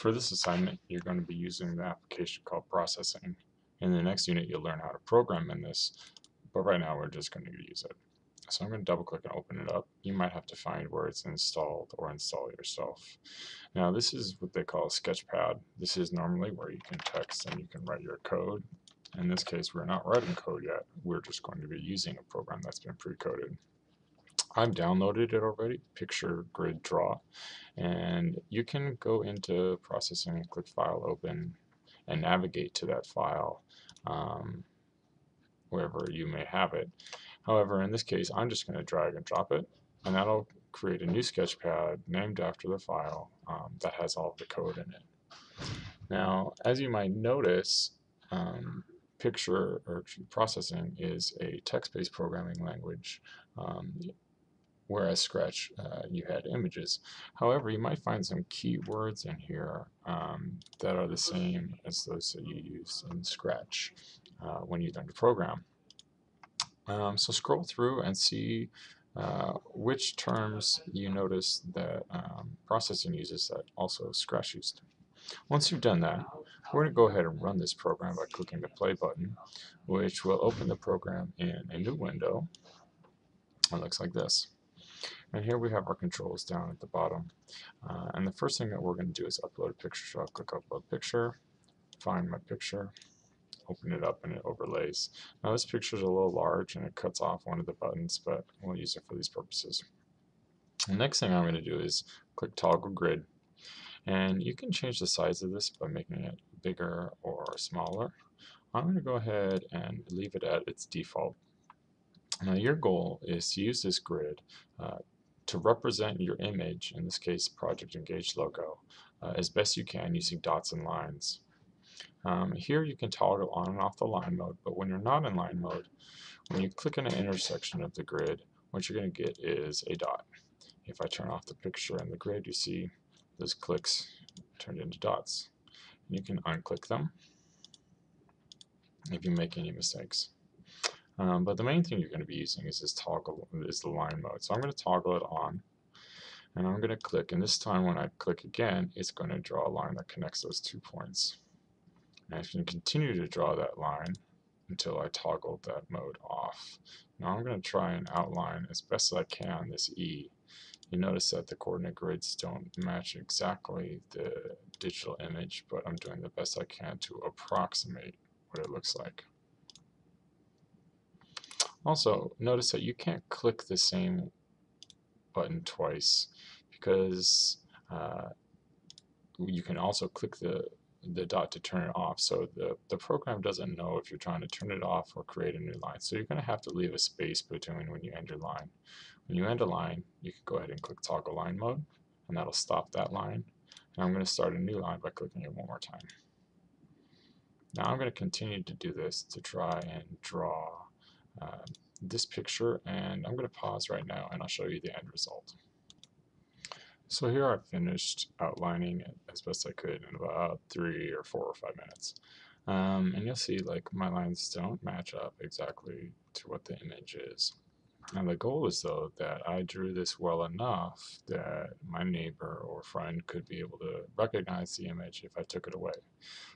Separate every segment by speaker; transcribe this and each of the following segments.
Speaker 1: For this assignment, you're going to be using the application called processing. In the next unit, you'll learn how to program in this, but right now we're just going to use it. So I'm going to double click and open it up. You might have to find where it's installed or install yourself. Now this is what they call a sketchpad. This is normally where you can text and you can write your code. In this case, we're not writing code yet. We're just going to be using a program that's been pre-coded. I've downloaded it already, Picture Grid Draw, and you can go into processing and click File Open and navigate to that file um, wherever you may have it. However, in this case, I'm just going to drag and drop it, and that'll create a new sketchpad named after the file um, that has all the code in it. Now, as you might notice, um, picture or processing is a text-based programming language, um, whereas Scratch, uh, you had images. However, you might find some keywords in here um, that are the same as those that you use in Scratch uh, when you learn to program. Um, so scroll through and see uh, which terms you notice that um, processing uses that also Scratch used. Once you've done that, we're going to go ahead and run this program by clicking the play button, which will open the program in a new window. It looks like this. And here we have our controls down at the bottom. Uh, and the first thing that we're going to do is upload a picture. So I'll click upload picture, find my picture, open it up and it overlays. Now this picture is a little large and it cuts off one of the buttons, but we'll use it for these purposes. The next thing I'm going to do is click toggle grid and you can change the size of this by making it bigger or smaller. I'm going to go ahead and leave it at its default. Now your goal is to use this grid uh, to represent your image, in this case Project Engage logo, uh, as best you can using dots and lines. Um, here you can toggle on and off the line mode, but when you're not in line mode, when you click on an intersection of the grid, what you're going to get is a dot. If I turn off the picture and the grid, you see those clicks turned into dots. And you can unclick them if you make any mistakes. Um, but the main thing you're going to be using is this toggle, is the line mode. So I'm going to toggle it on, and I'm going to click, and this time when I click again, it's going to draw a line that connects those two points. And I can continue to draw that line until I toggle that mode off. Now I'm going to try and outline as best as I can this E. You notice that the coordinate grids don't match exactly the digital image, but I'm doing the best I can to approximate what it looks like. Also, notice that you can't click the same button twice because uh, you can also click the the dot to turn it off. So the, the program doesn't know if you're trying to turn it off or create a new line. So you're going to have to leave a space between when you end your line. When you end a line, you can go ahead and click toggle line mode, and that'll stop that line. And I'm going to start a new line by clicking it one more time. Now I'm going to continue to do this to try and draw uh, this picture, and I'm going to pause right now and I'll show you the end result. So here I've finished outlining it as best I could in about three or four or five minutes. Um, and you'll see like my lines don't match up exactly to what the image is. And the goal is though that I drew this well enough that my neighbor or friend could be able to recognize the image if I took it away.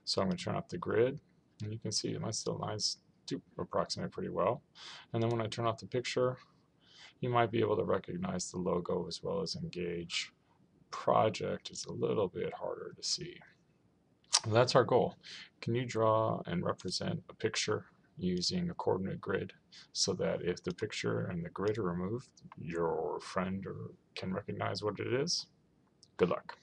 Speaker 1: So I'm going to turn off the grid and you can see my still lines do approximate pretty well. And then when I turn off the picture, you might be able to recognize the logo as well as engage project is a little bit harder to see. That's our goal. Can you draw and represent a picture using a coordinate grid so that if the picture and the grid are removed, your friend or can recognize what it is? Good luck.